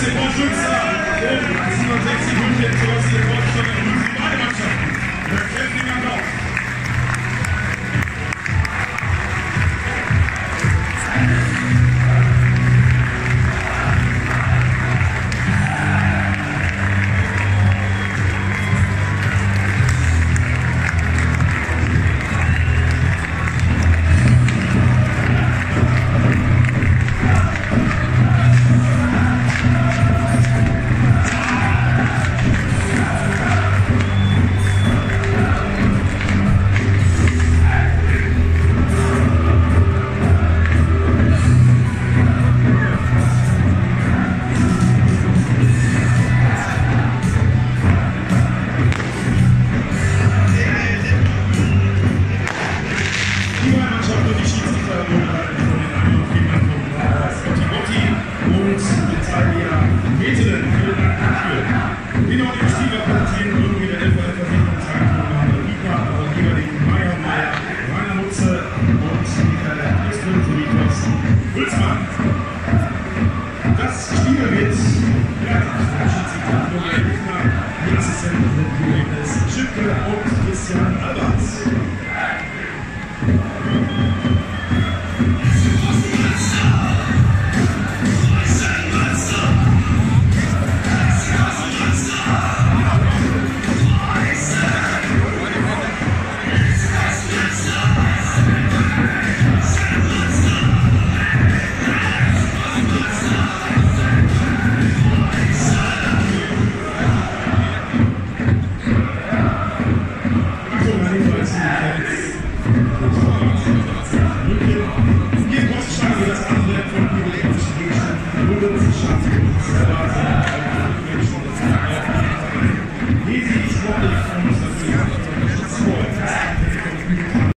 c'est pas jeu que ça. C'est Metelen. Vielen Dank dafür. Den auch den Stieber präsentieren irgendwie der LVL Versicherung Tag Rika, Geberling, Meier, Meier, Rainer Mutze und Michael Christoph sowie Thorsten. Das Spiel wird Schiedsrichter Florian Lichner. Die Assistenten sind Johannes Schipke